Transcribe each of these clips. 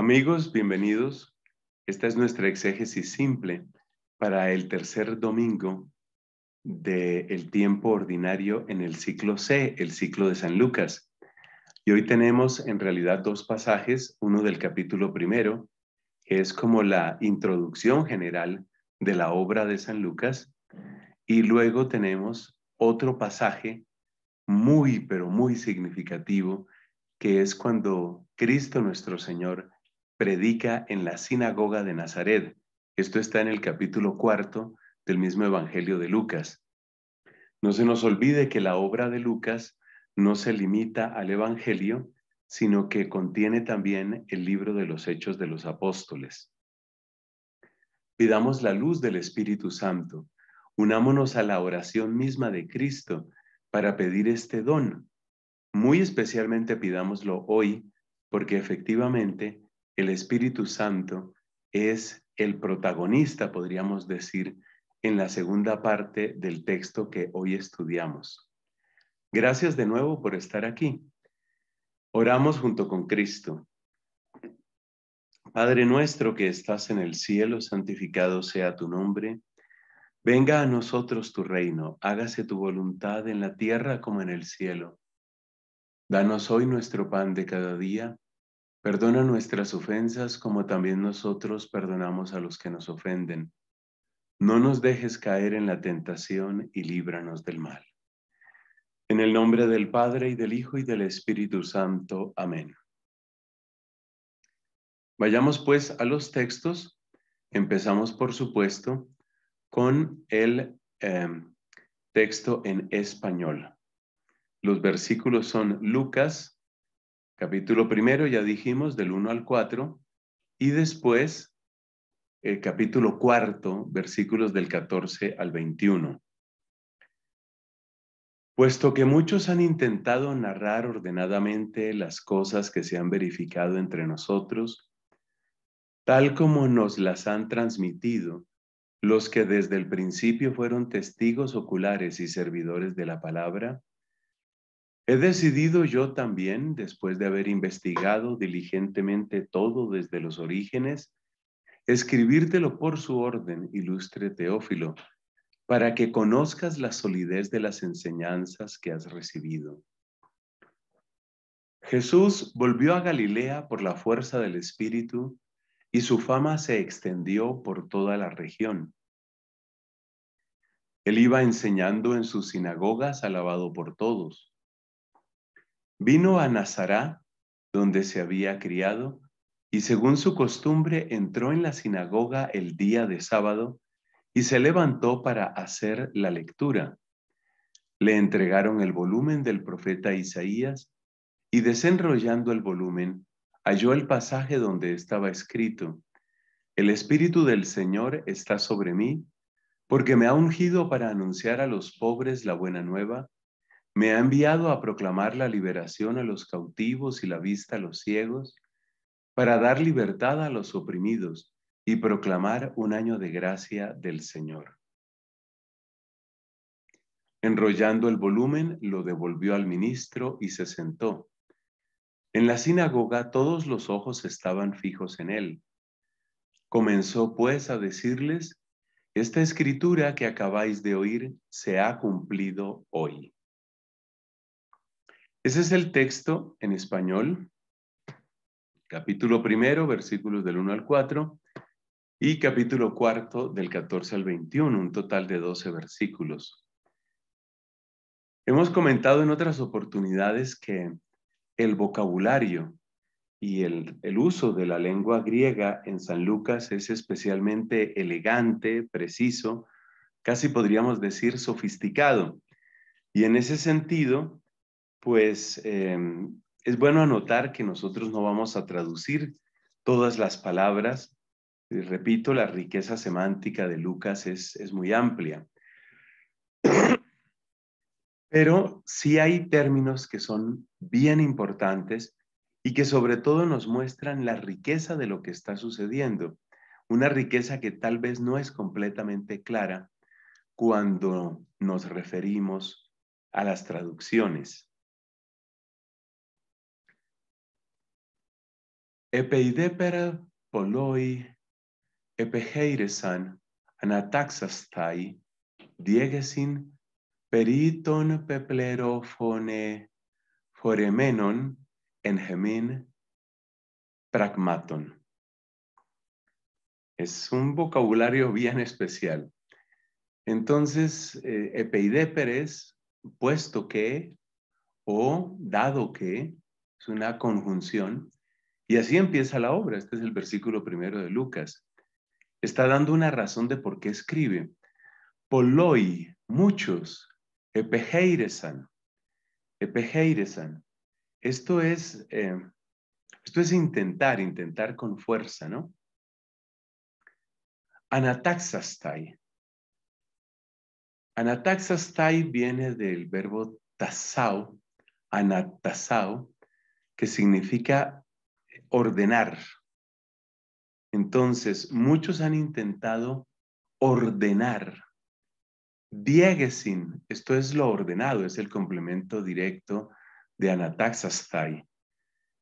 Amigos, bienvenidos. Esta es nuestra exégesis simple para el tercer domingo del tiempo ordinario en el ciclo C, el ciclo de San Lucas. Y hoy tenemos en realidad dos pasajes, uno del capítulo primero, que es como la introducción general de la obra de San Lucas, y luego tenemos otro pasaje muy, pero muy significativo, que es cuando Cristo nuestro Señor predica en la sinagoga de Nazaret. Esto está en el capítulo cuarto del mismo Evangelio de Lucas. No se nos olvide que la obra de Lucas no se limita al Evangelio, sino que contiene también el libro de los Hechos de los Apóstoles. Pidamos la luz del Espíritu Santo. Unámonos a la oración misma de Cristo para pedir este don. Muy especialmente pidámoslo hoy, porque efectivamente el Espíritu Santo es el protagonista, podríamos decir, en la segunda parte del texto que hoy estudiamos. Gracias de nuevo por estar aquí. Oramos junto con Cristo. Padre nuestro que estás en el cielo, santificado sea tu nombre. Venga a nosotros tu reino, hágase tu voluntad en la tierra como en el cielo. Danos hoy nuestro pan de cada día Perdona nuestras ofensas como también nosotros perdonamos a los que nos ofenden. No nos dejes caer en la tentación y líbranos del mal. En el nombre del Padre y del Hijo y del Espíritu Santo. Amén. Vayamos pues a los textos. Empezamos, por supuesto, con el em, texto en español. Los versículos son Lucas Capítulo primero, ya dijimos, del 1 al 4, y después el capítulo cuarto, versículos del 14 al 21. Puesto que muchos han intentado narrar ordenadamente las cosas que se han verificado entre nosotros, tal como nos las han transmitido los que desde el principio fueron testigos oculares y servidores de la palabra, He decidido yo también, después de haber investigado diligentemente todo desde los orígenes, escribírtelo por su orden, ilustre Teófilo, para que conozcas la solidez de las enseñanzas que has recibido. Jesús volvió a Galilea por la fuerza del Espíritu y su fama se extendió por toda la región. Él iba enseñando en sus sinagogas, alabado por todos Vino a Nazará, donde se había criado, y según su costumbre entró en la sinagoga el día de sábado y se levantó para hacer la lectura. Le entregaron el volumen del profeta Isaías y desenrollando el volumen, halló el pasaje donde estaba escrito, El Espíritu del Señor está sobre mí, porque me ha ungido para anunciar a los pobres la buena nueva me ha enviado a proclamar la liberación a los cautivos y la vista a los ciegos, para dar libertad a los oprimidos y proclamar un año de gracia del Señor. Enrollando el volumen, lo devolvió al ministro y se sentó. En la sinagoga todos los ojos estaban fijos en él. Comenzó pues a decirles, esta escritura que acabáis de oír se ha cumplido hoy. Ese es el texto en español, capítulo primero, versículos del 1 al 4, y capítulo cuarto del 14 al 21, un total de 12 versículos. Hemos comentado en otras oportunidades que el vocabulario y el, el, uso de la lengua griega en San Lucas es especialmente elegante, preciso, casi podríamos decir sofisticado. Y en ese sentido, pues em, es bueno anotar que nosotros no vamos a traducir todas las palabras. repito, la riqueza semántica de Lucas es, es muy amplia. Pero sí hay términos que son bien importantes y que sobre todo nos muestran la riqueza de lo que está sucediendo. Una riqueza que tal vez no es completamente clara cuando nos referimos a las traducciones. Epeideper poloi epeheiresan anataxastai diegesin periton peplerofone foremenon engemin pragmaton. Es un vocabulario bien especial. Entonces, eh, epeideper es puesto que o dado que, es una conjunción, y así empieza la obra. Este es el versículo primero de Lucas. Está dando una razón de por qué escribe. Poloi, muchos, epeheiresan, epeheiresan. Esto es, eh, esto es intentar, intentar con fuerza, ¿no? Anataxastai. Anataxastai viene del verbo tasao, anatasao, que significa ordenar. Entonces, muchos han intentado ordenar. Diegesin, esto es lo ordenado, es el complemento directo de anataxastai.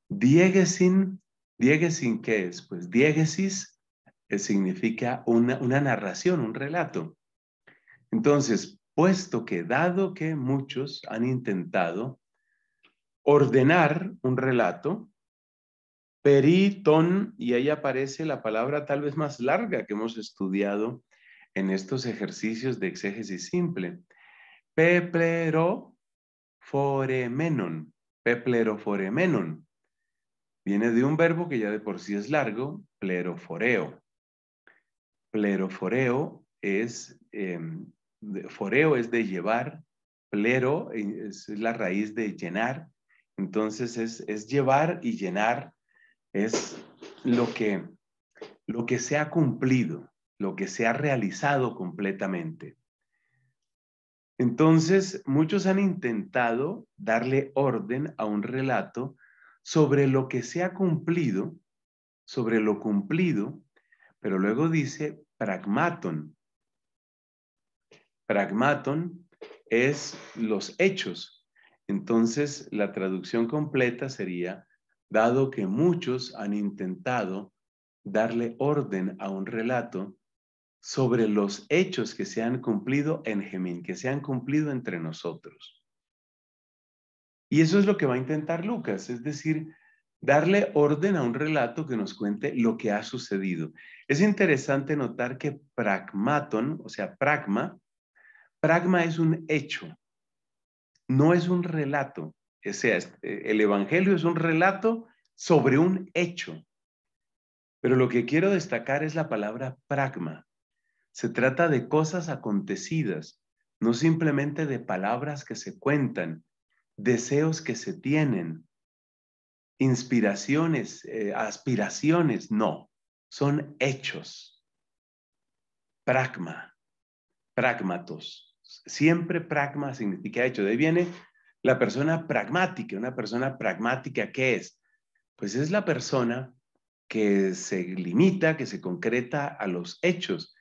Diegesin, diegesin, ¿qué es? Pues diegesis eh, significa una, una narración, un relato. Entonces, puesto que dado que muchos han intentado ordenar un relato, periton, y ahí aparece la palabra tal vez más larga que hemos estudiado en estos ejercicios de exégesis simple, peplero foremenon, pepleroforemenon. Viene de un verbo que ya de por sí es largo, pleroforeo. Pleroforeo es, em, foreo es de llevar, plero es la raíz de llenar, entonces es, llevar y llenar, es lo que, lo que se ha cumplido, lo que se ha realizado completamente. Entonces, muchos han intentado darle orden a un relato sobre lo que se ha cumplido, sobre lo cumplido, pero luego dice pragmaton. Pragmaton es los hechos, entonces, la traducción completa sería, dado que muchos han intentado darle orden a un relato sobre los hechos que se han cumplido en Gemín, que se han cumplido entre nosotros. Y eso es lo que va a intentar Lucas, es decir, darle orden a un relato que nos cuente lo que ha sucedido. Es interesante notar que pragmaton, o sea, pragma, pragma es un hecho, no es un relato. O sea, eh, el Evangelio es un relato sobre un hecho. Pero lo que quiero destacar es la palabra pragma. Se trata de cosas acontecidas, no simplemente de palabras que se cuentan, deseos que se tienen, inspiraciones, eh, aspiraciones, no, son hechos. Pragma, pragmatos. Siempre pragma significa hecho. De ahí viene la persona pragmática. Una persona pragmática, ¿qué es? Pues es la persona que se limita, que se concreta a los hechos.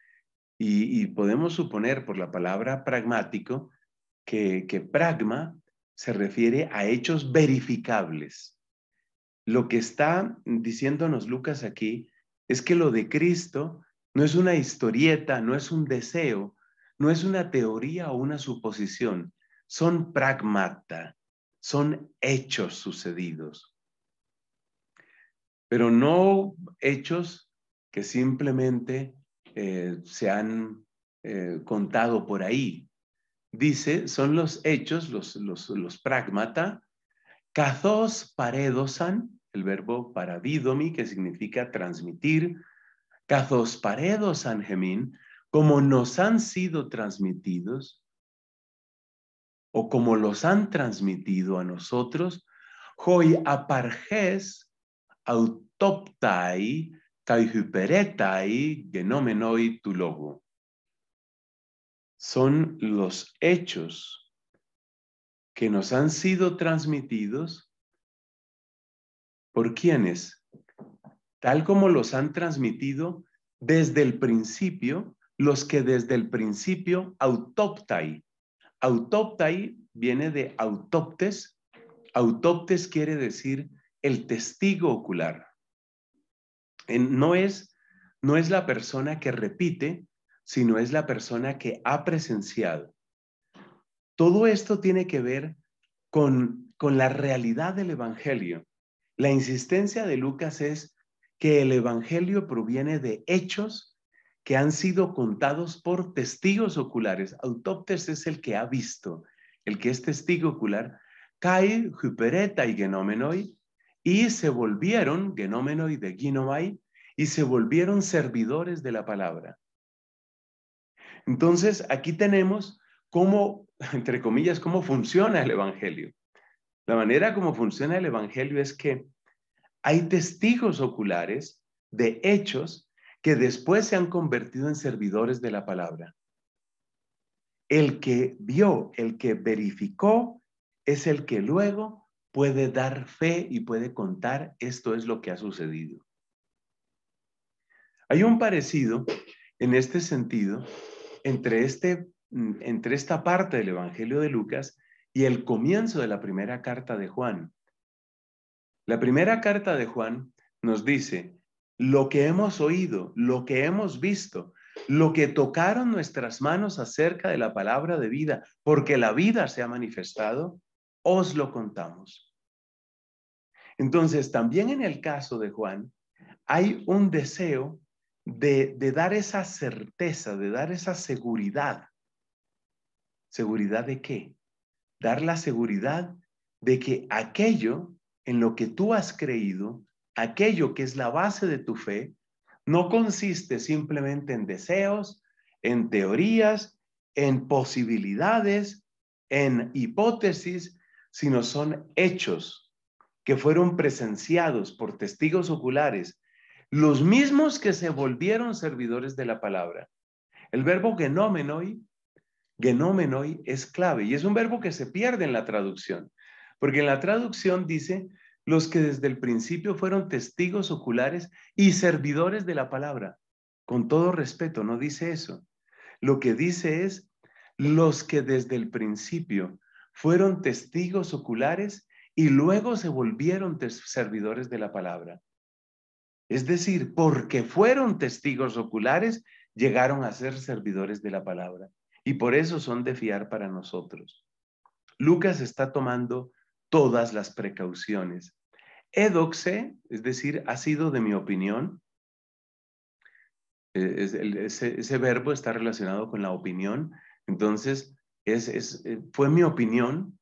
Y, podemos suponer por la palabra pragmático que, que pragma se refiere a hechos verificables. Lo que está diciéndonos Lucas aquí es que lo de Cristo no es una historieta, no es un deseo, no es una teoría o una suposición, son pragmata, son hechos sucedidos. Pero no hechos que simplemente eh, se han eh, contado por ahí. Dice, son los hechos, los, los, pragmata, kazos paredosan, el verbo paravidomi, que significa transmitir, kazos paredosan gemin, como nos han sido transmitidos o como los han transmitido a nosotros, hoi aparges autoptai kai hyperetai genomenoi tu logo. Son los hechos que nos han sido transmitidos por quienes, tal como los han transmitido desde el principio los que desde el principio autoptai. Autoptai viene de autoptes. Autoptes quiere decir el testigo ocular. no, es, no es la persona que repite, sino es la persona que ha presenciado. Todo esto tiene que ver con, con la realidad del Evangelio. La insistencia de Lucas es que el Evangelio proviene de hechos que han sido contados por testigos oculares. Autóptes es el que ha visto, el que es testigo ocular. Kai, Hypereta y Genomenoi, y se volvieron, Genomenoi de Ginomai, y se volvieron servidores de la palabra. Entonces, aquí tenemos cómo, entre comillas, cómo funciona el Evangelio. La manera como funciona el Evangelio es que hay testigos oculares de hechos que después se han convertido en servidores de la palabra. El que vio, el que verificó, es el que luego puede dar fe y puede contar esto es lo que ha sucedido. Hay un parecido en este sentido entre, este, entre esta parte del Evangelio de Lucas y el comienzo de la primera carta de Juan. La primera carta de Juan nos dice, lo que hemos oído, lo que hemos visto, lo que tocaron nuestras manos acerca de la palabra de vida, porque la vida se ha manifestado, os lo contamos. Entonces, también en el caso de Juan, hay un deseo de, dar esa certeza, de dar esa seguridad. ¿Seguridad de qué? dar la seguridad de que aquello en lo que tú has creído, aquello que es la base de tu fe, no consiste simplemente en deseos, en teorías, en posibilidades, en hipótesis, sino son hechos que fueron presenciados por testigos oculares, los mismos que se volvieron servidores de la palabra. El verbo genómenoi Genómenoi es clave y es un verbo que se pierde en la traducción, porque en la traducción dice los que desde el principio fueron testigos oculares y servidores de la palabra. Con todo respeto, no dice eso. Lo que dice es los que desde el principio fueron testigos oculares y luego se volvieron servidores de la palabra. Es decir, porque fueron testigos oculares, llegaron a ser servidores de la palabra y por eso son de fiar para nosotros. Lucas está tomando todas las precauciones. Edoxe, es decir, ha sido de mi opinión. E, ese, verbo está relacionado con la opinión. Entonces, es, eh, fue mi opinión.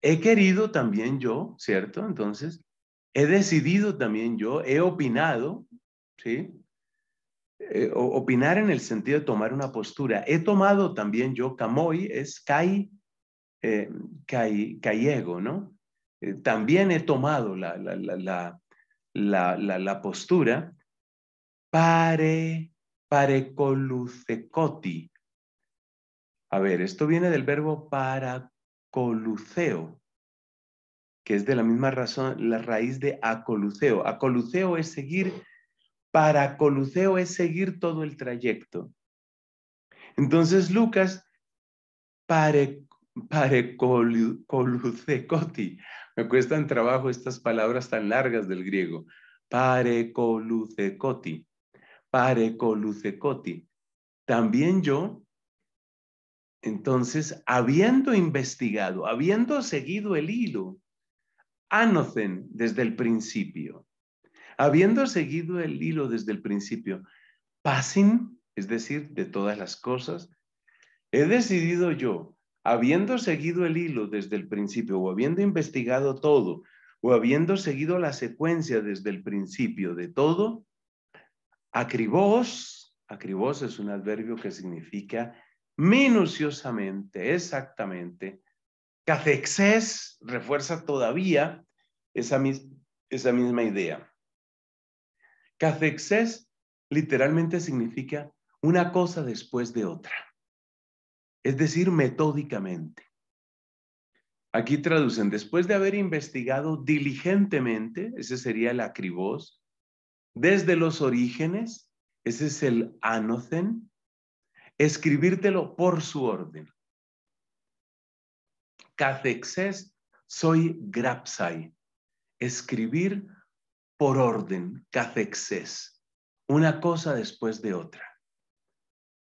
He querido también yo, ¿cierto? Entonces, he decidido también yo, he opinado, ¿sí? Eh, opinar en el sentido de tomar una postura. He tomado también yo, Camoy es Cai, eh, ¿no? Eh, también he tomado la, la, la, la, postura pare, parecolucecoti. A ver, esto viene del verbo paracoluceo, que es de la misma razón, la raíz de acoluceo. Acoluceo es seguir para Coluceo es seguir todo el trayecto. Entonces Lucas, pare, pare colucecoti, me cuestan trabajo estas palabras tan largas del griego, pare colucecoti. También yo, entonces, habiendo investigado, habiendo seguido el hilo, anocen desde el principio, Habiendo seguido el hilo desde el principio, pasin, es decir, de todas las cosas, he decidido yo, habiendo seguido el hilo desde el principio o habiendo investigado todo o habiendo seguido la secuencia desde el principio de todo, acribos, acribos es un adverbio que significa minuciosamente, exactamente, cafexes refuerza todavía esa, esa misma idea. Cafexés literalmente significa una cosa después de otra, es decir, metódicamente. Aquí traducen, después de haber investigado diligentemente, ese sería el acribos, desde los orígenes, ese es el anocen, escribírtelo por su orden. Cafexés, soy grapsai, escribir por orden, catexes, una cosa después de otra.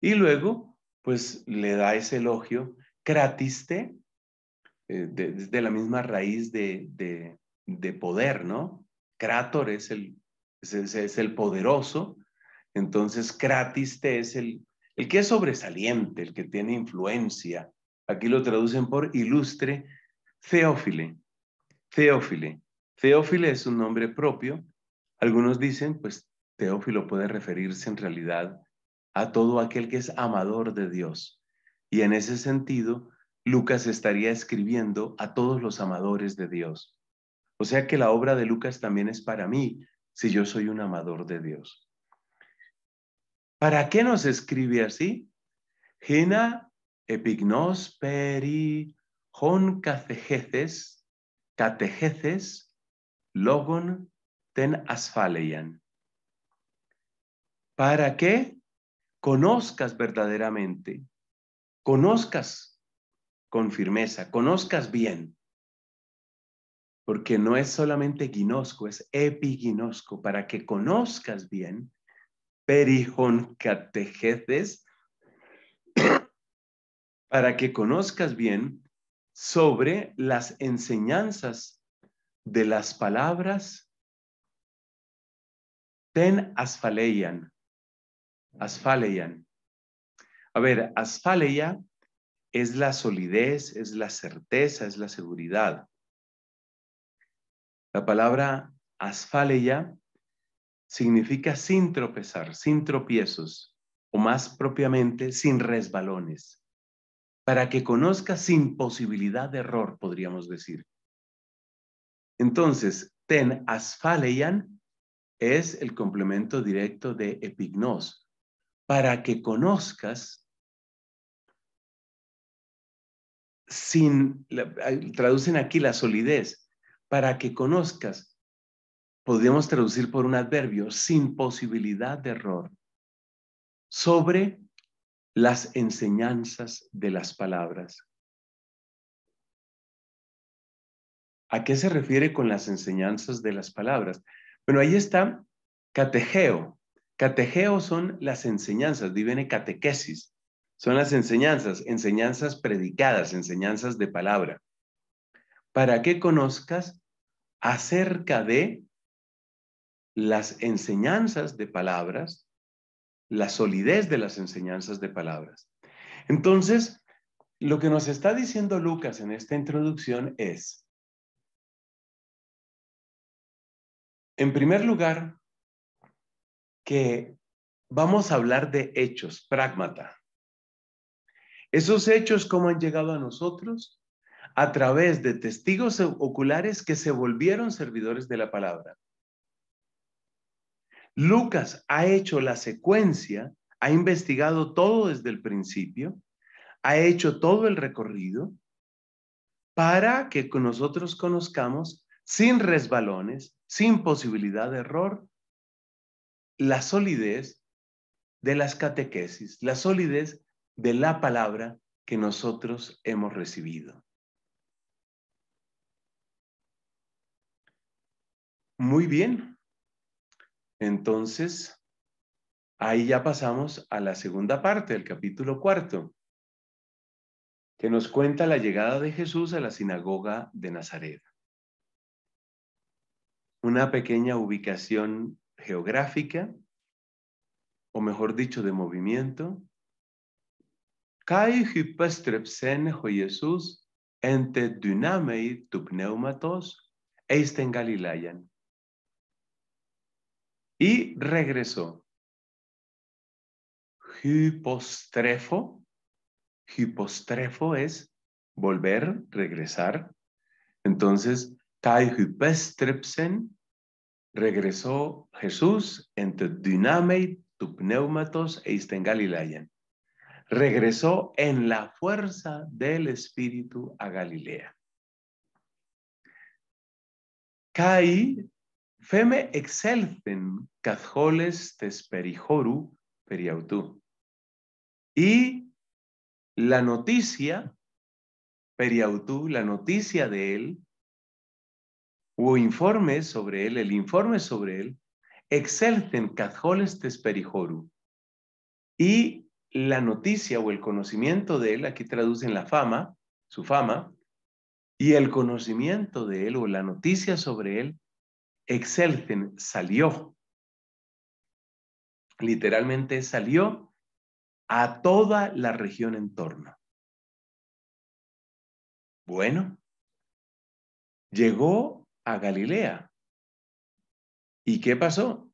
Y luego, pues le da ese elogio, cratiste, eh, desde la misma raíz de, de, poder, ¿no? Crator es el, es, el poderoso, entonces cratiste es el, el que es sobresaliente, el que tiene influencia. Aquí lo traducen por ilustre, Teófile. Teófile. Teófile es un nombre propio. Algunos dicen, pues Teófilo puede referirse en realidad a todo aquel que es amador de Dios. Y en ese sentido, Lucas estaría escribiendo a todos los amadores de Dios. O sea que la obra de Lucas también es para mí, si yo soy un amador de Dios. ¿Para qué nos escribe así? Gena epignos peri hon catejeces, catejeces, logon ten asfaleian. ¿Para qué? Conozcas verdaderamente, conozcas con firmeza, conozcas bien, porque no es solamente ginosco, es epiginosco, para que conozcas bien, perijon catejeces, para que conozcas bien sobre las enseñanzas de las palabras ten asfaleian, Asfaleyan. A ver, asfaleya es la solidez, es la certeza, es la seguridad. La palabra asfaleya significa sin tropezar, sin tropiezos, o más propiamente, sin resbalones, para que conozca sin posibilidad de error, podríamos decir. Entonces, ten asfaleyan es el complemento directo de epignos, para que conozcas sin, traducen aquí la solidez, para que conozcas, podríamos traducir por un adverbio, sin posibilidad de error, sobre las enseñanzas de las palabras. ¿A qué se refiere con las enseñanzas de las palabras? Bueno, ahí está categeo, Catejeo son las enseñanzas, viene catequesis, son las enseñanzas, enseñanzas predicadas, enseñanzas de palabra, para que conozcas acerca de las enseñanzas de palabras, la solidez de las enseñanzas de palabras. Entonces, lo que nos está diciendo Lucas en esta introducción es, en primer lugar, que vamos a hablar de hechos, pragmata. Esos hechos, ¿cómo han llegado a nosotros? A través de testigos oculares que se volvieron servidores de la palabra. Lucas ha hecho la secuencia, ha investigado todo desde el principio, ha hecho todo el recorrido para que nosotros conozcamos sin resbalones, sin posibilidad de error, la solidez de las catequesis, la solidez de la palabra que nosotros hemos recibido. Muy bien. Entonces, ahí ya pasamos a la segunda parte del capítulo cuarto, que nos cuenta la llegada de Jesús a la sinagoga de Nazaret. Una pequeña ubicación geográfica, o mejor dicho, de movimiento. Kai hypestrepsen ho Jesús ente dynamei tu pneumatos eisten Galilean. Y regresó. Hipostrefo. Hipostrefo es volver, regresar. Entonces, kai hypestrepsen regresó Jesús entre Dynamite, tu pneumatos e Galilean. Regresó en la fuerza del Espíritu a Galilea. Kai feme excelten cajoles tesperijoru periautu. Y la noticia, periautu, la noticia de él, hubo informes sobre él, el informe sobre él, excelten catjoles tesperijoru. Y la noticia o el conocimiento de él, aquí traducen la fama, su fama, y el conocimiento de él o la noticia sobre él, excelten, salió. Literalmente salió a toda la región en torno. Bueno, llegó a Galilea. ¿Y qué pasó?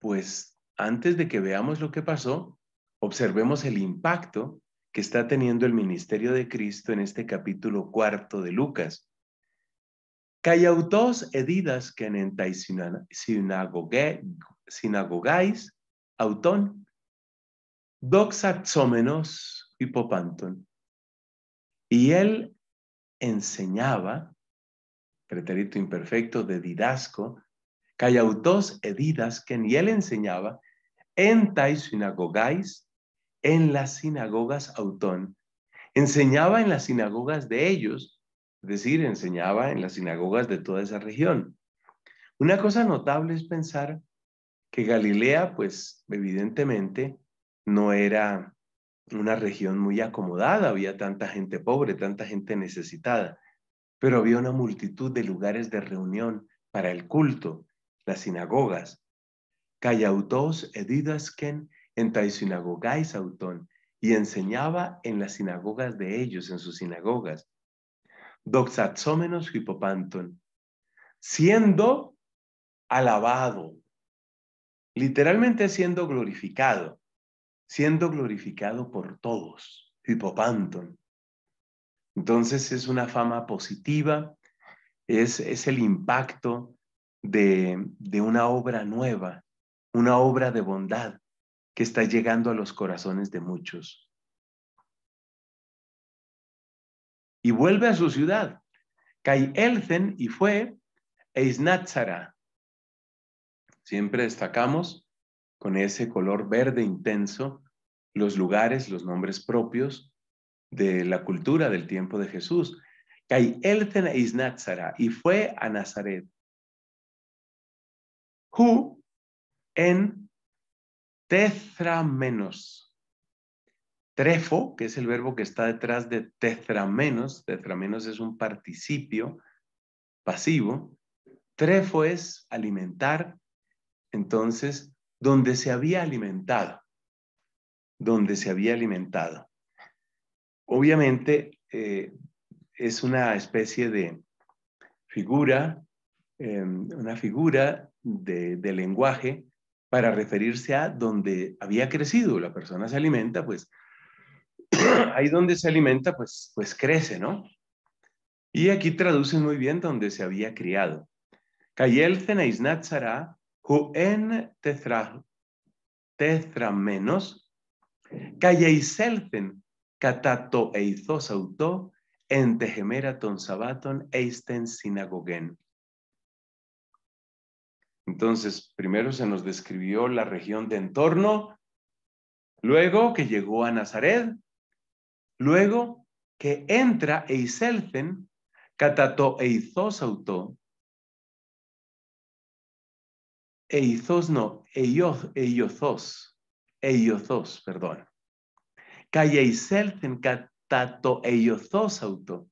Pues antes de que veamos lo que pasó, observemos el impacto que está teniendo el ministerio de Cristo en este capítulo cuarto de Lucas. Edidas que sinagogais auton hipopanton. Y él enseñaba, pretérito imperfecto de didasco, cayautos edidas que y él enseñaba en tai sinagogais, en las sinagogas autón. Enseñaba en las sinagogas de ellos, es decir, enseñaba en las sinagogas de toda esa región. Una cosa notable es pensar que Galilea, pues evidentemente, no era una región muy acomodada, había tanta gente pobre, tanta gente necesitada, pero había una multitud de lugares de reunión para el culto, las sinagogas. Cayautos edidasken en y enseñaba en las sinagogas de ellos, en sus sinagogas. Doxatzómenos hipopanton, siendo alabado, literalmente siendo glorificado siendo glorificado por todos, hipopanton. Entonces es una fama positiva, es, es el impacto de, de una obra nueva, una obra de bondad que está llegando a los corazones de muchos. Y vuelve a su ciudad, Kai Elzen, y fue Eisnatzara. Siempre destacamos con ese color verde intenso, los lugares, los nombres propios de la cultura del tiempo de Jesús. Y fue a Nazaret. Hu en menos. Trefo, que es el verbo que está detrás de tetramenos, tetramenos es un participio pasivo. Trefo es alimentar. Entonces, donde se había alimentado, donde se había alimentado. Obviamente eh, es una especie de figura, em, una figura de, lenguaje para referirse a donde había crecido. La persona se alimenta, pues ahí donde se alimenta, pues, pues crece, ¿no? Y aquí traduce muy bien donde se había criado. Kayel Natzara en tethra, menos, selten katato eizos auto, en tejemeraton sabaton eisten sinagogen. Entonces, primero se nos describió la región de entorno, luego que llegó a Nazaret, luego que entra Eiselten, catato eizos auto, Eizos no, eiozos, eiozos, perdón. Callaiselten catato eiozos auto.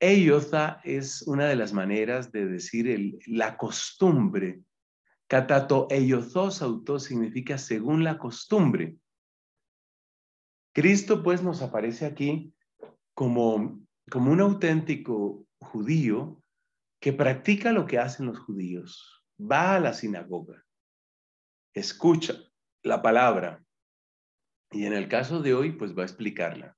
Eioza es una de las maneras de decir el, la costumbre. Catato eiozos auto significa según la costumbre. Cristo pues nos aparece aquí como, como un auténtico judío que practica lo que hacen los judíos va a la sinagoga, escucha la palabra y en el caso de hoy, pues va a explicarla.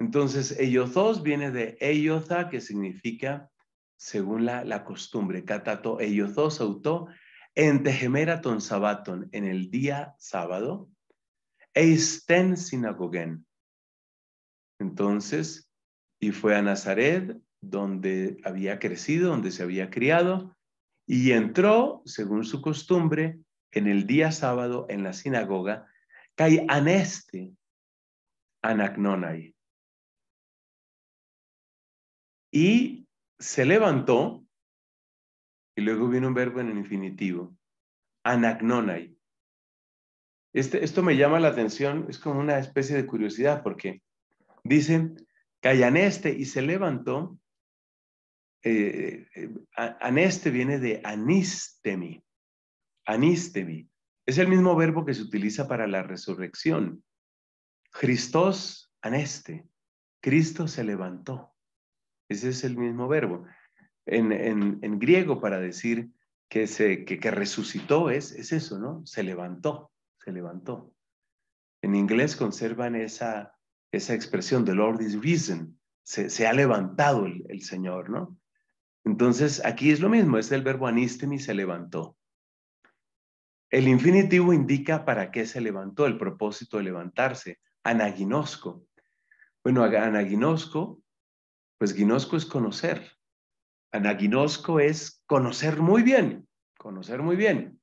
Entonces, dos viene de eyoza, que significa según la, costumbre, katato dos auto, en tejemeraton sabaton, en el día sábado, eisten sinagogen. Entonces, y fue a Nazaret, donde había crecido, donde se había criado, y entró, según su costumbre, en el día sábado en la sinagoga, kai aneste anagnonai. Y se levantó y luego viene un verbo en infinitivo, anagnonai. Este, esto me llama la atención, es como una especie de curiosidad porque dicen, Cayaneste y se levantó, eh, eh, aneste viene de anistemi, anistemi. Es el mismo verbo que se utiliza para la resurrección. Christos aneste, Cristo se levantó. Ese es el mismo verbo. En, en, griego para decir que, se, que, resucitó es, es eso, ¿no? Se levantó, se levantó. En inglés conservan esa, esa expresión, the Lord is risen, se, ha levantado el, el, Señor, ¿no? Entonces, aquí es lo mismo, es el verbo anistemi, se levantó. El infinitivo indica para qué se levantó, el propósito de levantarse, anaginosco. Bueno, anaginosco pues ginosco es conocer. Anaginosco es conocer muy bien, conocer muy bien.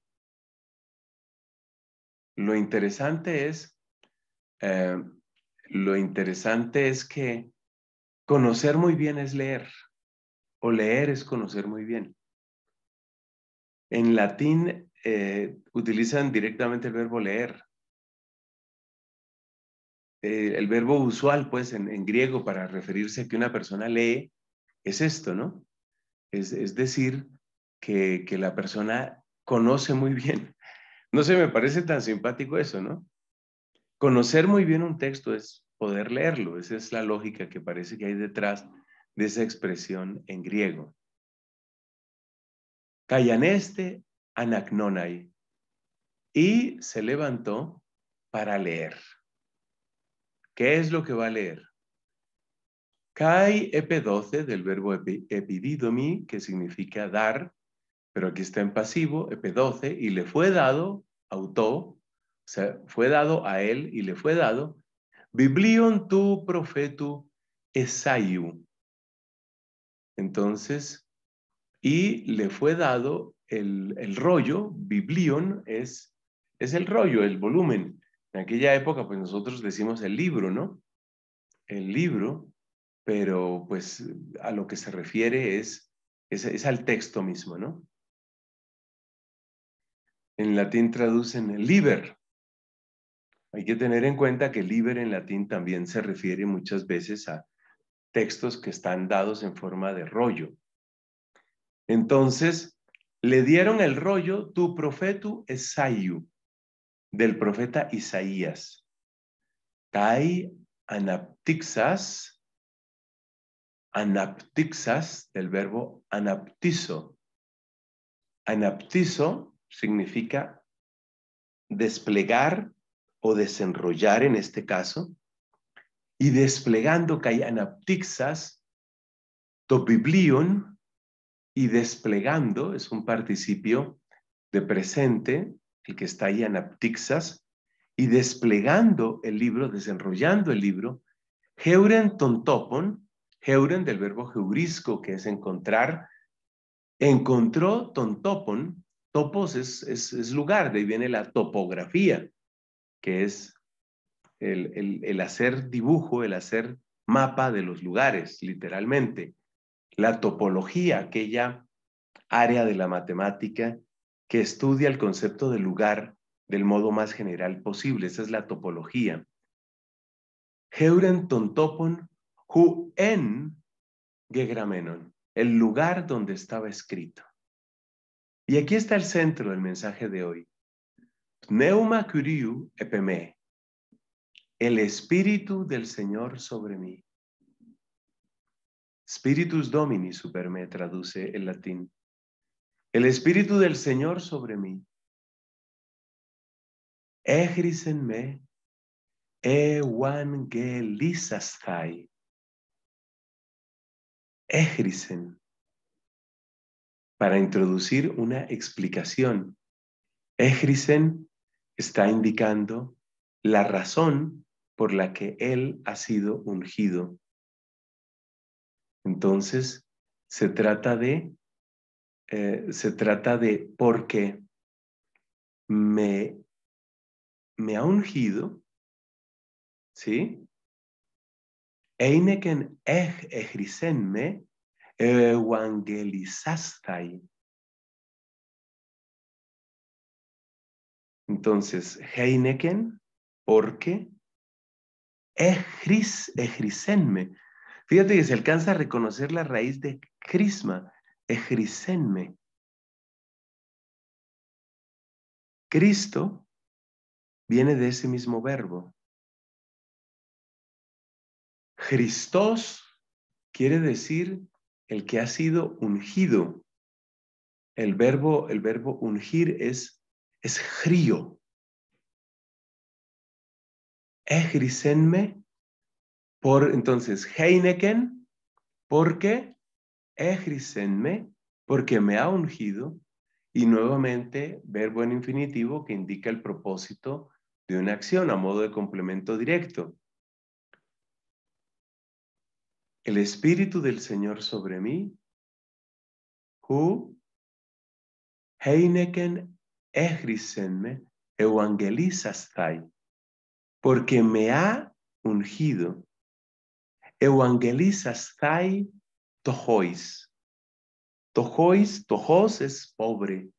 Lo interesante es, eh, lo interesante es que conocer muy bien es leer, o leer es conocer muy bien. En latín eh, utilizan directamente el verbo leer. Eh, el verbo usual, pues, en, griego para referirse a que una persona lee, es esto, ¿no? Es, decir, que, que, la persona conoce muy bien. No sé, me parece tan simpático eso, ¿no? Conocer muy bien un texto es poder leerlo. Esa es la lógica que parece que hay detrás de esa expresión en griego. Cayaneste anagnonai. Y se levantó para leer. ¿Qué es lo que va a leer? Kai epe12 del verbo epididomi, que significa dar, pero aquí está en pasivo, epe12, y le fue dado, auto, o sea, fue dado a él y le fue dado, biblion tu profetu esaiu. Entonces, y le fue dado el, el rollo, biblion es, es el rollo, el volumen, en aquella época, pues nosotros decimos el libro, ¿no? El libro, pero pues a lo que se refiere es, es, al texto mismo, ¿no? En latín traducen el liber. Hay que tener en cuenta que liber en latín también se refiere muchas veces a textos que están dados en forma de rollo. Entonces, le dieron el rollo tu profetu esaiu del profeta Isaías. Kai anaptixas, anaptixas del verbo anaptizo. Anaptizo significa desplegar o desenrollar en este caso. Y desplegando kai anaptixas, topiblion, y desplegando es un participio de presente el que está ahí anaptixas, y desplegando el libro, desenrollando el libro, heuren tontopon, heuren del verbo heurisco, que es encontrar, encontró tontopon, topos es, es, lugar, de ahí viene la topografía, que es el, el hacer dibujo, el hacer mapa de los lugares, literalmente. La topología, aquella área de la matemática que estudia el concepto de lugar del modo más general posible. Esa es la topología. Heuren tontopon hu en gegramenon, el lugar donde estaba escrito. Y aquí está el centro del mensaje de hoy. Neuma curiu epeme, el espíritu del Señor sobre mí. Spiritus Domini super me traduce el latín el Espíritu del Señor sobre mí. Ejrisenme evangelizastai. Egrisen. Para introducir una explicación. Egrisen está indicando la razón por la que Él ha sido ungido. Entonces, se trata de eh, se trata de porque me, me ha ungido, ¿sí? Eineken ej ejrisenme evangelizastai. Entonces, Heineken, porque ejris, ejrisenme. Fíjate que se alcanza a reconocer la raíz de crisma, ejrisenme. Cristo viene de ese mismo verbo. Christos quiere decir el que ha sido ungido. El verbo, el verbo ungir es, es. Ejrisenme por, entonces, Heineken, porque ejrisenme, porque me ha ungido, y nuevamente verbo en infinitivo que indica el propósito de una acción a modo de complemento directo. El Espíritu del Señor sobre mí, Hu Heineken Ehrisenme Evangelizastai, porque me ha ungido. Evangelizastai tohois. Tojois, tojos es pobre,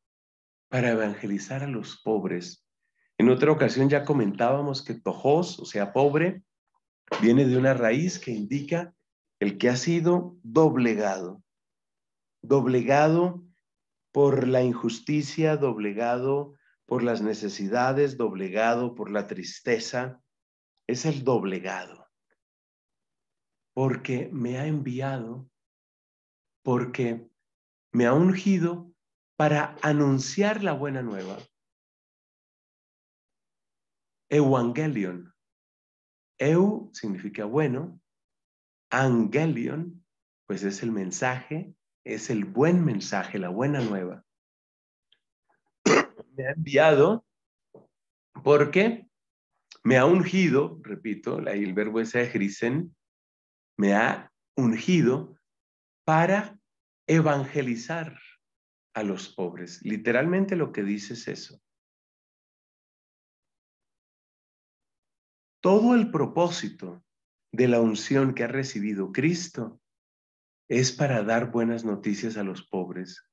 para evangelizar a los pobres. En otra ocasión ya comentábamos que tojos, o sea, pobre, viene de una raíz que indica el que ha sido doblegado, doblegado por la injusticia, doblegado por las necesidades, doblegado por la tristeza, es el doblegado. Porque me ha enviado, porque me ha ungido para anunciar la buena nueva. Evangelion. Eu significa bueno, Angelion, pues es el mensaje, es el buen mensaje, la buena nueva. me ha enviado porque me ha ungido, repito, el verbo es egrisen, me ha ungido para evangelizar a los pobres. Literalmente lo que dice es eso. Todo el propósito de la unción que ha recibido Cristo es para dar buenas noticias a los pobres.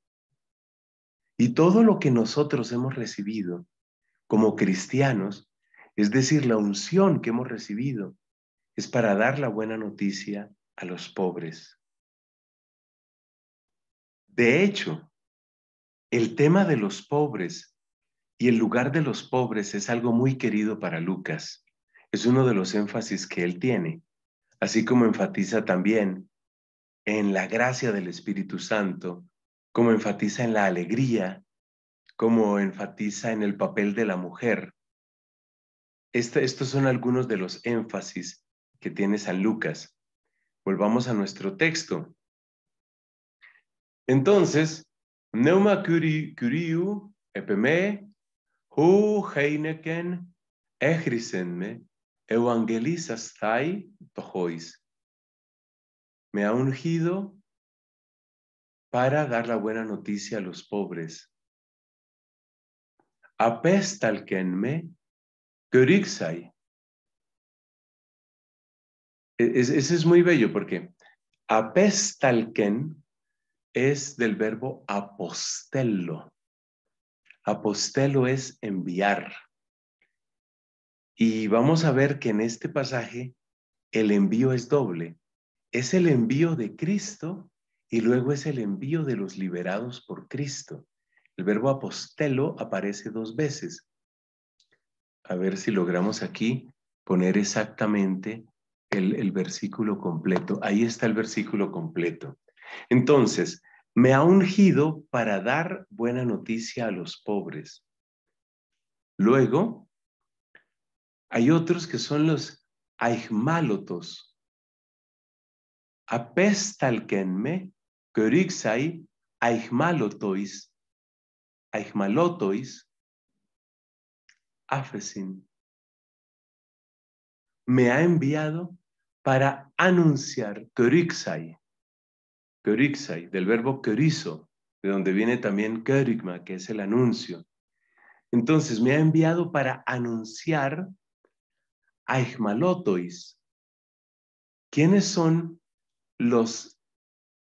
Y todo lo que nosotros hemos recibido como cristianos, es decir, la unción que hemos recibido, es para dar la buena noticia a los pobres. De hecho, el tema de los pobres y el lugar de los pobres es algo muy querido para Lucas. Es uno de los énfasis que él tiene así como enfatiza también en la gracia del Espíritu Santo, como enfatiza en la alegría, como enfatiza en el papel de la mujer. Este, estos son algunos de los énfasis que tiene San Lucas. Volvamos a nuestro texto. Entonces, Neuma curiu epeme hu heineken echrisenme evangelizas tai tojois. Me ha ungido para dar la buena noticia a los pobres. Apestalkenme görixai. E, ese es muy bello porque apestalken es del verbo apostello. Apostelo es enviar. Y vamos a ver que en este pasaje el envío es doble. Es el envío de Cristo y luego es el envío de los liberados por Cristo. El verbo apostelo aparece dos veces. A ver si logramos aquí poner exactamente el, versículo completo. Ahí está el versículo completo. Entonces, me ha ungido para dar buena noticia a los pobres. Luego, hay otros que son los aigmalotos. Apestalkenme, körixai, aigmalotois, aigmalotois, afesin. Me ha enviado para anunciar, körixai, körixai, del verbo körizo, de donde viene también körigma, que es el anuncio. Entonces me ha enviado para anunciar Aigmalotois. ¿Quiénes son los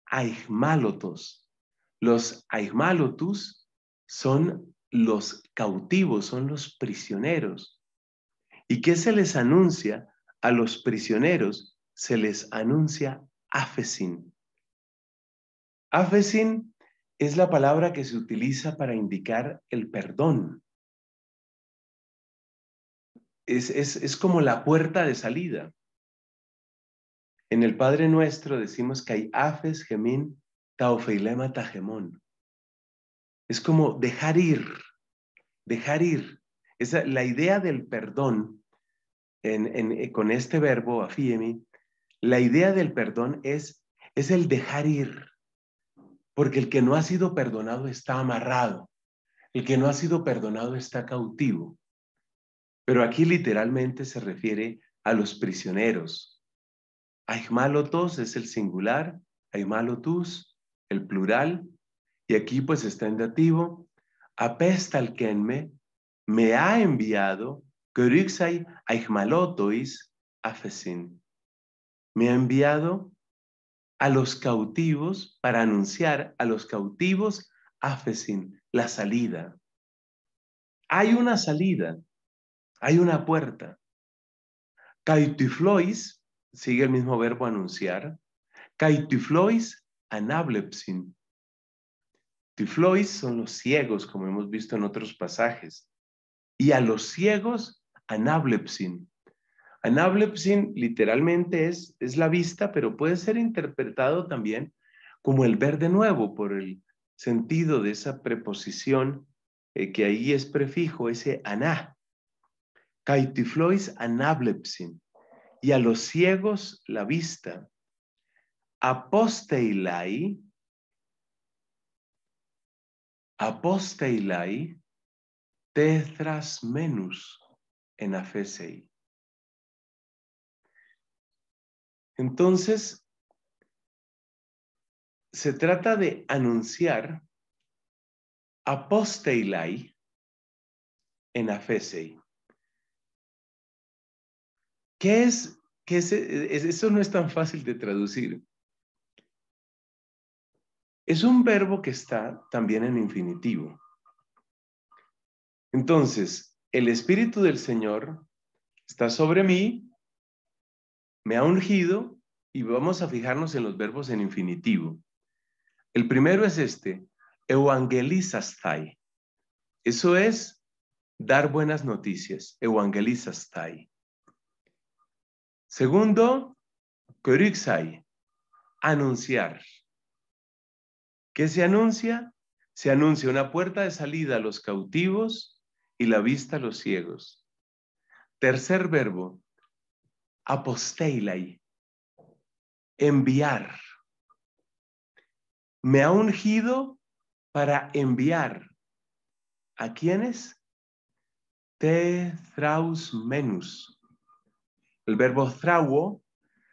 aigmalotos. Los aigmalotus son los cautivos, son los prisioneros. ¿Y qué se les anuncia a los prisioneros? Se les anuncia afesin. Afesin es la palabra que se utiliza para indicar el perdón. Es, es, como la puerta de salida. En el Padre Nuestro decimos que hay afes, gemín, taofeilema, tajemón. Es como dejar ir, dejar ir. Esa, la idea del perdón eh, con este verbo, afiemi, la idea del perdón es, es el dejar ir. Porque el que no ha sido perdonado está amarrado. El que no ha sido perdonado está cautivo. Pero aquí literalmente se refiere a los prisioneros. Aigmalotos es el singular, aigmalotus el plural, y aquí pues está en dativo, apesta al me ha enviado, Körixai aigmalotois afesin. Me ha enviado a los cautivos para anunciar a los cautivos afesin, la salida. Hay una salida, hay una puerta. Caitiflois, sigue el mismo verbo anunciar, caitiflois anablepsin. Tiflois son los ciegos, como hemos visto en otros pasajes. Y a los ciegos, anablepsin. Anablepsin literalmente es, es la vista, pero puede ser interpretado también como el ver de nuevo por el sentido de esa preposición eh, que ahí es prefijo, ese aná. Caitiflois anablepsin. Y a los ciegos la vista. Aposteilai, aposteilai, tethras menus en afesei. Entonces, se trata de anunciar aposteilai en afesei. ¿Qué es? ¿Qué es? Eso no es tan fácil de traducir. Es un verbo que está también en infinitivo. Entonces, el Espíritu del Señor está sobre mí, me ha ungido y vamos a fijarnos en los verbos en infinitivo. El primero es este, evangelizastai. Eso es dar buenas noticias, evangelizastai. Segundo, korixai, anunciar. ¿Qué se anuncia? Se anuncia una puerta de salida a los cautivos y la vista a los ciegos. Tercer verbo, aposteilai, enviar. Me ha ungido para enviar. ¿A quiénes? Te thraus menus. El verbo trauo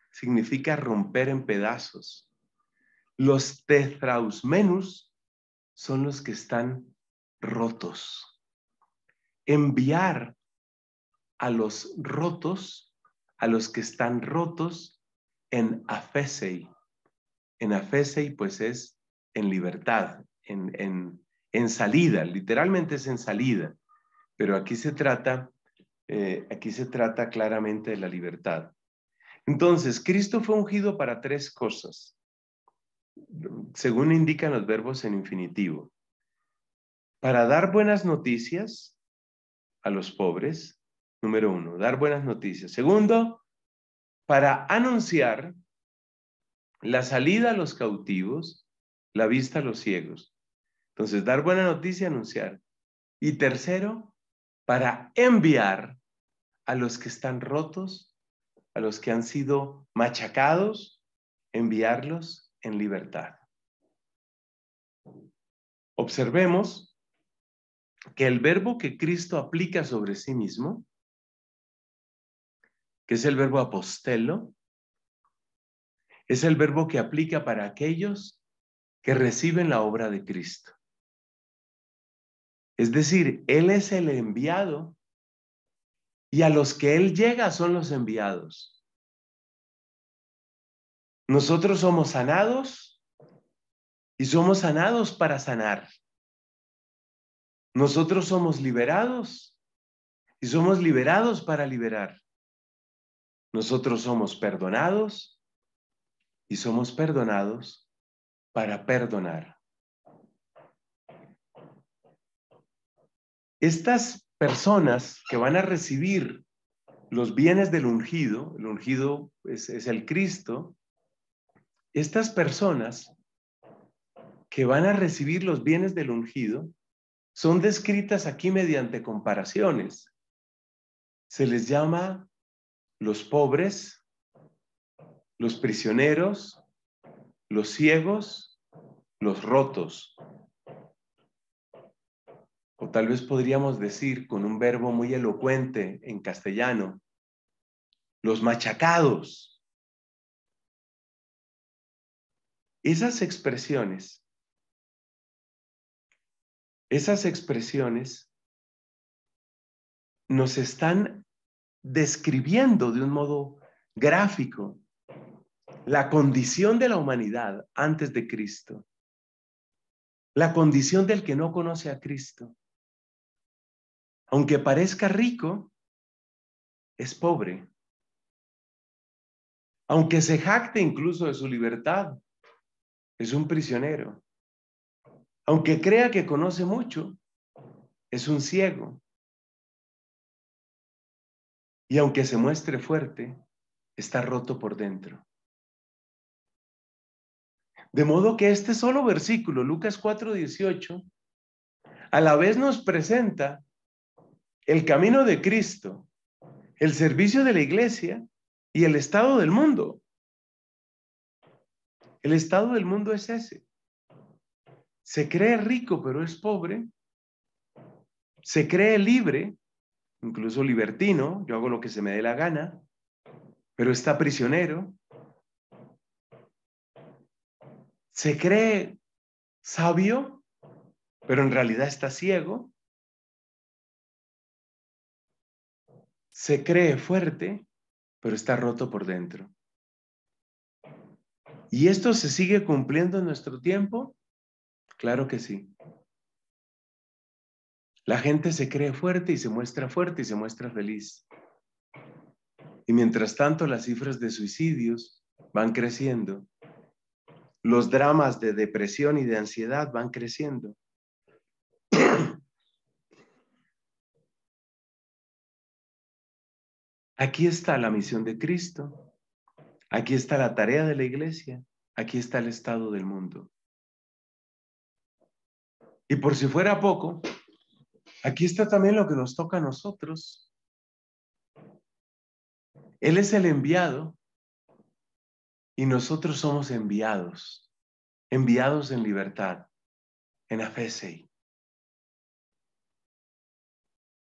significa romper en pedazos. Los tetrausmenus son los que están rotos. Enviar a los rotos, a los que están rotos en afesei. En afesei pues es en libertad, en, en, salida, literalmente es en salida, pero aquí se trata, eh, aquí se trata claramente de la libertad. Entonces, Cristo fue ungido para tres cosas según indican los verbos en infinitivo. Para dar buenas noticias a los pobres, número uno, dar buenas noticias. Segundo, para anunciar la salida a los cautivos, la vista a los ciegos. Entonces, dar buena noticia, anunciar. Y tercero, para enviar a los que están rotos, a los que han sido machacados, enviarlos en libertad. Observemos que el verbo que Cristo aplica sobre sí mismo, que es el verbo apostelo, es el verbo que aplica para aquellos que reciben la obra de Cristo. Es decir, Él es el enviado y a los que Él llega son los enviados. Nosotros somos sanados y somos sanados para sanar. Nosotros somos liberados y somos liberados para liberar. Nosotros somos perdonados y somos perdonados para perdonar. Estas personas que van a recibir los bienes del ungido, el ungido es, es el Cristo, estas personas que van a recibir los bienes del ungido son descritas aquí mediante comparaciones. Se les llama los pobres, los prisioneros, los ciegos, los rotos. O tal vez podríamos decir con un verbo muy elocuente en castellano, los machacados. Esas expresiones esas expresiones nos están describiendo de un modo gráfico la condición de la humanidad antes de Cristo, la condición del que no conoce a Cristo. Aunque parezca rico, es pobre. Aunque se jacte incluso de su libertad, es un prisionero. Aunque crea que conoce mucho, es un ciego. Y aunque se muestre fuerte, está roto por dentro. De modo que este solo versículo, Lucas 4:18, a la vez nos presenta el camino de Cristo, el servicio de la iglesia y el estado del mundo. El estado del mundo es ese se cree rico pero es pobre, se cree libre, incluso libertino, yo hago lo que se me dé la gana, pero está prisionero, se cree sabio, pero en realidad está ciego, se cree fuerte, pero está roto por dentro. Y esto se sigue cumpliendo en nuestro tiempo Claro que sí. La gente se cree fuerte y se muestra fuerte y se muestra feliz. Y mientras tanto las cifras de suicidios van creciendo. Los dramas de depresión y de ansiedad van creciendo. Aquí está la misión de Cristo. Aquí está la tarea de la iglesia. Aquí está el estado del mundo. Y por si fuera poco, aquí está también lo que nos toca a nosotros. Él es el enviado y nosotros somos enviados, enviados en libertad, en afesei.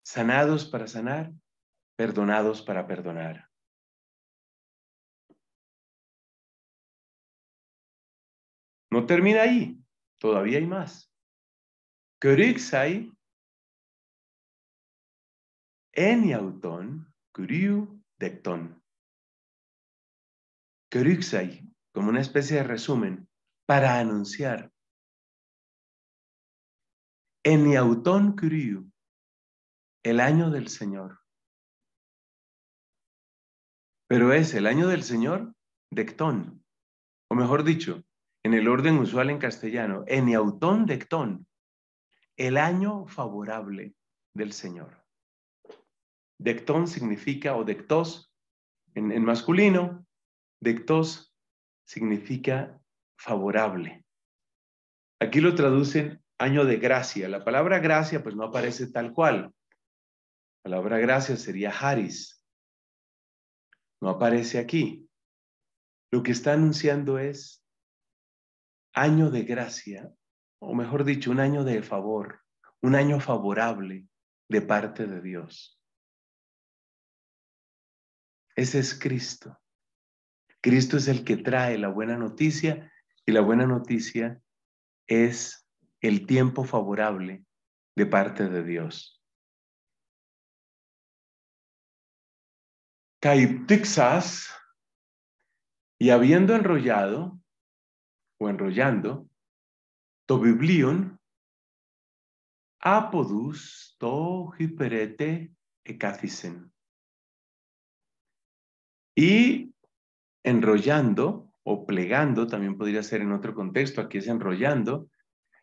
Sanados para sanar, perdonados para perdonar. No termina ahí, todavía hay más. Kyryxai eniauton kuriu decton. Kyryxai, como una especie de resumen, para anunciar. Eniauton kuriu, el año del Señor. Pero es el año del Señor decton, o mejor dicho, en el orden usual en castellano, eniauton decton, el año favorable del Señor. Dectón significa, o dectos en, masculino, dectos significa favorable. Aquí lo traducen año de gracia. La palabra gracia pues no aparece tal cual. La palabra gracia sería haris. No aparece aquí. Lo que está anunciando es año de gracia o mejor dicho, un año de favor, un año favorable de parte de Dios. Ese es Cristo. Cristo es el que trae la buena noticia y la buena noticia es el tiempo favorable de parte de Dios. Caiptixas, y habiendo enrollado o enrollando, to biblion apodus to hyperete ecácisen. Y enrollando o plegando, también podría ser en otro contexto, aquí es enrollando,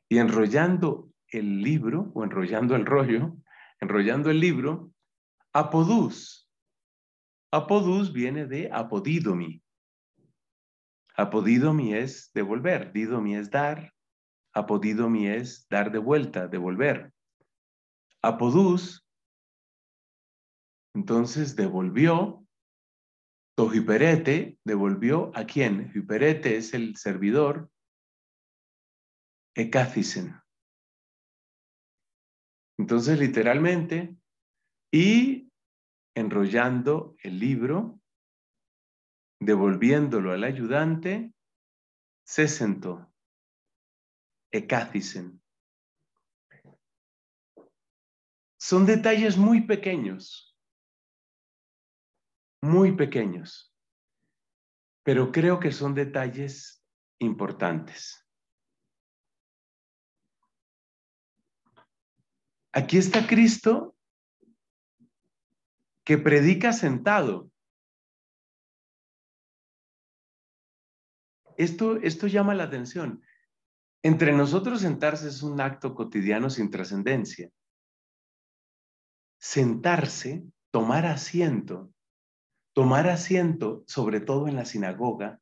y enrollando el libro o enrollando el rollo, enrollando el libro, apodus. Apodus viene de apodidomi. Apodidomi es devolver, didomi es dar, apodidomi es dar de vuelta, devolver. Apodus, entonces devolvió, Tohiperete devolvió a quién? Hiperete es el servidor, Ecácisen. Entonces, literalmente, y enrollando el libro, devolviéndolo al ayudante, se sentó. Ecácisen. Son detalles muy pequeños, muy pequeños, pero creo que son detalles importantes. Aquí está Cristo que predica sentado. Esto, esto llama la atención. Entre nosotros sentarse es un acto cotidiano sin trascendencia. Sentarse, tomar asiento, tomar asiento, sobre todo en la sinagoga,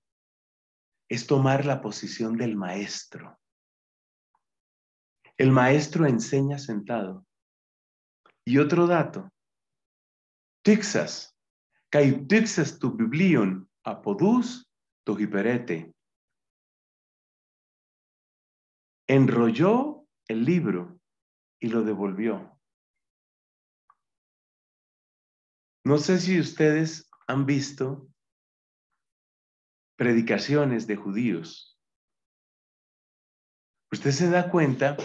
es tomar la posición del maestro. El maestro enseña sentado. Y otro dato. Tixas, kai tixas tu biblion apodus tu hiperete. Enrolló el libro y lo devolvió. No sé si ustedes han visto predicaciones de judíos. Usted se da cuenta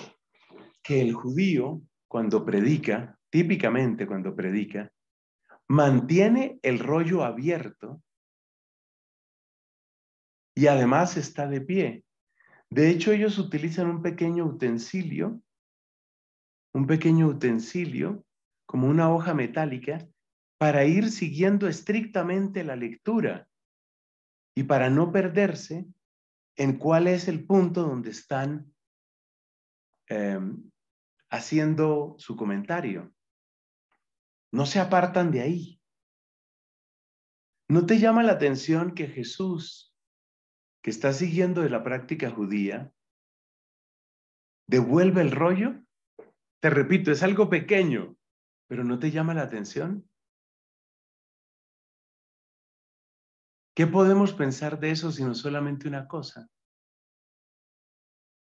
que el judío, cuando predica, típicamente cuando predica, mantiene el rollo abierto y además está de pie. De hecho, ellos utilizan un pequeño utensilio, un pequeño utensilio, como una hoja metálica, para ir siguiendo estrictamente la lectura y para no perderse en cuál es el punto donde están em, haciendo su comentario. No se apartan de ahí. ¿No te llama la atención que Jesús, que está siguiendo de la práctica judía, devuelve el rollo? Te repito, es algo pequeño, pero ¿no te llama la atención? ¿Qué podemos pensar de eso sino solamente una cosa?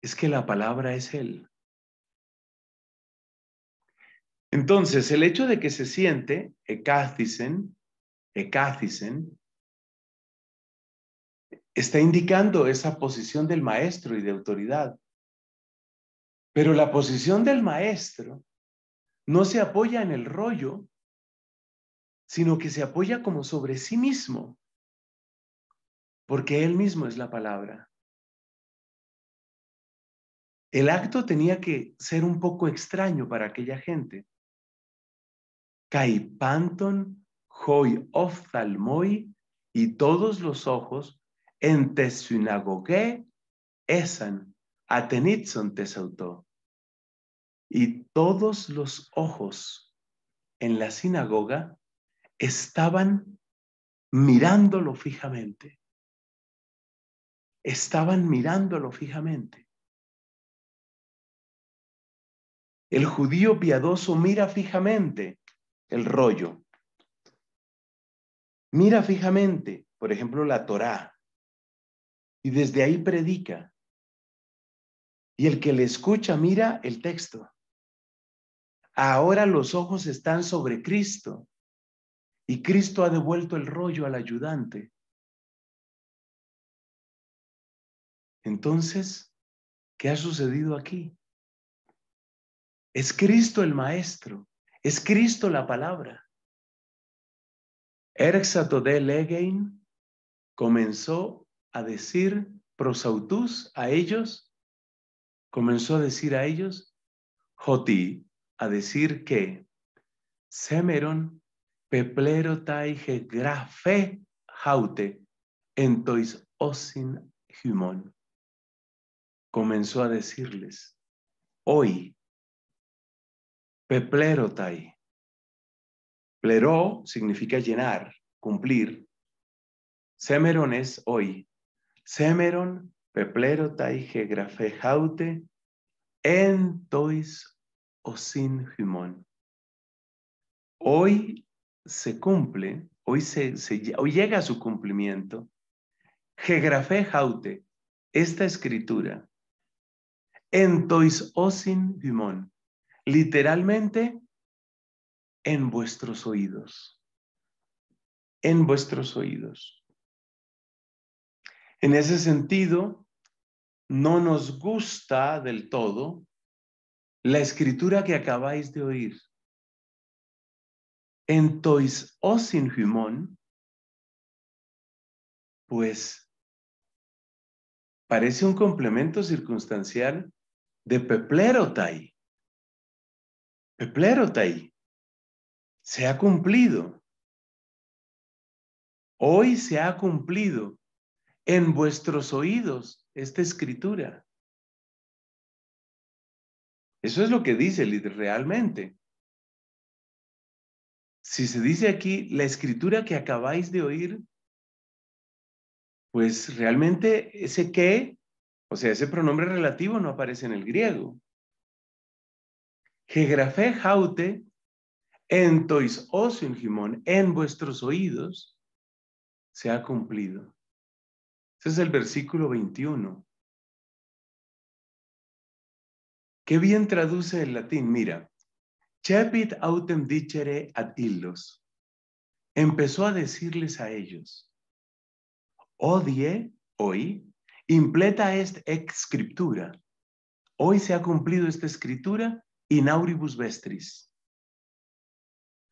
Es que la palabra es Él. Entonces, el hecho de que se siente ecácisen, ecácisen, está indicando esa posición del maestro y de autoridad. Pero la posición del maestro no se apoya en el rollo, sino que se apoya como sobre sí mismo, porque él mismo es la palabra. El acto tenía que ser un poco extraño para aquella gente panton hoi oftalmoi y todos los ojos en te sinagoge esan atenitson tesautó. Y todos los ojos en la sinagoga estaban mirándolo fijamente. Estaban mirándolo fijamente. El judío piadoso mira fijamente el rollo. Mira fijamente, por ejemplo, la Torá, y desde ahí predica. Y el que le escucha mira el texto. Ahora los ojos están sobre Cristo y Cristo ha devuelto el rollo al ayudante. Entonces, ¿qué ha sucedido aquí? Es Cristo el Maestro es Cristo la palabra. de Legein comenzó a decir prosautus a ellos comenzó a decir a ellos, Joti, a decir que Semeron, peplero taige grafe haute, entois osin humon. Comenzó a decirles, hoy, peplero tai. Plero significa llenar, cumplir. Semeron es hoy. Semeron, peplero taige grafe haute, entois osin humon. Hoy se cumple, hoy, se, hoy llega a su cumplimiento, Gegrafé Jaute, esta escritura, en tois osin humon, literalmente en vuestros oídos, en vuestros oídos. En ese sentido, no nos gusta del todo la escritura que acabáis de oír. En tois osin humon, pues parece un complemento circunstancial de peplerotai. Peplerotai. Se ha cumplido. Hoy se ha cumplido en vuestros oídos esta escritura. Eso es lo que dice realmente. Si se dice aquí la escritura que acabáis de oír, pues realmente ese que, o sea, ese pronombre relativo no aparece en el griego. Gegrafé jaute entois osium gimón en vuestros oídos se ha cumplido. Ese es el versículo 21. Qué bien traduce el latín. Mira, Chepit autem dicere ad illos. Empezó a decirles a ellos, odie hoy, impleta est ex. Hoy se ha cumplido esta escritura in auribus vestris.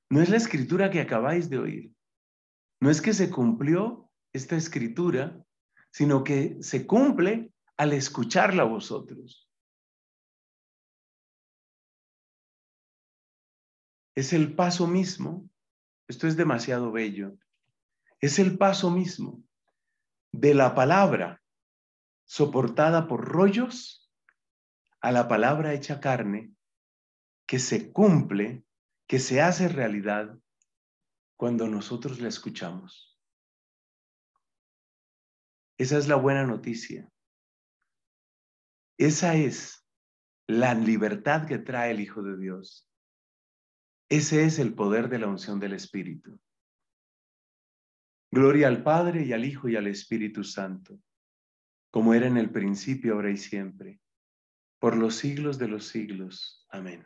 No es la escritura que acabáis de oír. No es que se cumplió esta escritura, sino que se cumple al escucharla vosotros. Es el paso mismo, esto es demasiado bello, es el paso mismo de la palabra soportada por rollos a la palabra hecha carne que se cumple, que se hace realidad cuando nosotros la escuchamos. Esa es la buena noticia. Esa es la libertad que trae el Hijo de Dios. Ese es el poder de la unción del Espíritu. Gloria al Padre y al Hijo y al Espíritu Santo, como era en el principio, ahora y siempre, por los siglos de los siglos. Amén.